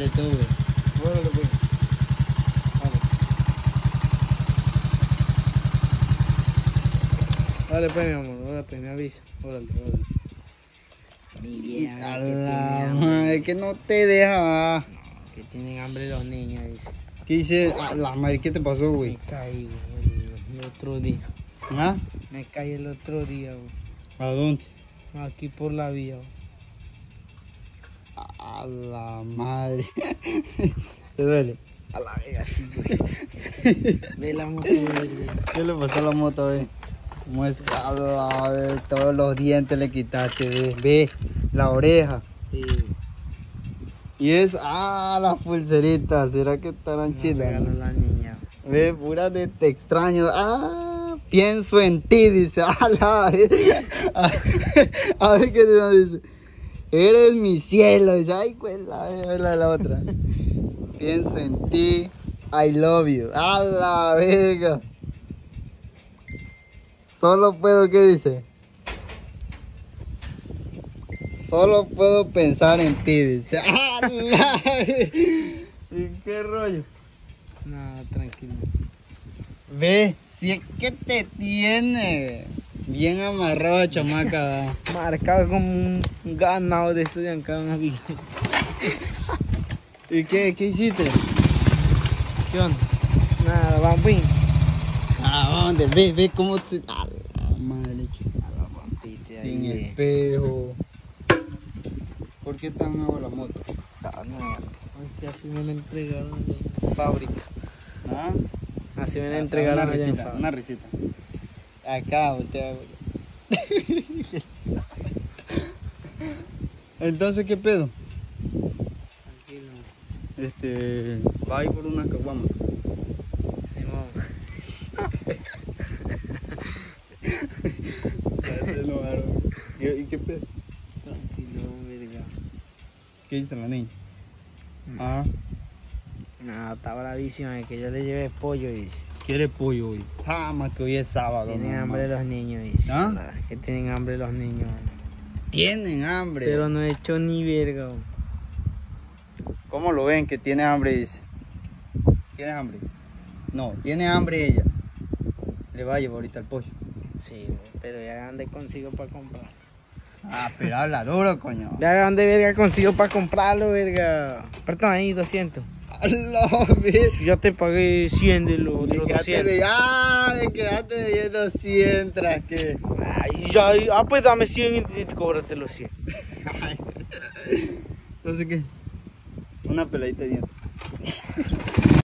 madre tú, güey. Órale, pues. Dale, pues, mi amor. Órale, pues, me avisa. Órale, órale. Mi vieja, que tiene madre, que no te deja. No, que tienen hambre los niños, dice. ¿Qué dice? La madre, ¿qué te pasó, Me güey? caí, güey, el, el otro día. ¿Ah? Me caí el otro día, güey. ¿A dónde? Aquí por la vía, güey. A la madre. ¿Te duele? A la vega, sí, güey. Ve la moto, güey. ¿Qué le pasó a la moto, ve? ¿Cómo está? A la vez, todos los dientes le quitaste, ve. Ve, la oreja. Sí, Y es, ah, las pulseritas. ¿Será que estarán me chidas? la niña. Ve, pura de te extraño. Ah, pienso en ti, dice. A la vez. A, a ver qué te dice. Eres mi cielo. Dice, ay, pues la, la, la otra. Pienso en ti. I love you. A la verga. Solo puedo, ¿qué dice? Solo puedo pensar en ti, dice. ¡A la! ¿Y qué rollo? No, tranquilo. Ve, si es que te tiene bien amarrado, chamaca. Marcado como un ganado de acá en vía. ¿Y qué, qué hiciste? ¿Qué onda? Nada, bambín. ¿A dónde? Ve, ve cómo se. A la madre, chico. A la pampita Sin ahí. espejo. ¿Por qué tan agua la moto? Ah, no. Es que así me la entregaron en fábrica. ¿Ah? Así me la Ah, entregaron una en fábrica. una risita. Acá, voltea. Entonces, ¿qué pedo? Tranquilo. Este. Va a ir por una caguama. Simón. ¿Y, qué pedo? Tranquilo, verga. ¿Qué dice la niña? Ah, Nada, está bravísima de que yo le llevé pollo, dice. Quiere pollo hoy. Jamás que hoy es sábado. Tienen mamá. hambre los niños, dice. ¿Ah? La- Que tienen hambre los niños. Tienen hambre. Pero no he hecho ni verga. ¿Cómo lo ven que tiene hambre? Dice. ¿Tiene hambre? No, tiene hambre ella. Le va a llevar ahorita el pollo. Sí, pero ya dónde consigo para comprar. Ah, pero habla duro, coño. Ya dónde verga consigo para comprarlo, verga. Perdón, ahí 200. Ya te pagué 100 de los otros quedaste 200. de, ah, me quedaste debiendo 100 tras que. Ay, ya, ah, pues dame 100 y te cóbrate los 100. Entonces, ¿qué? Una peladita de dientes.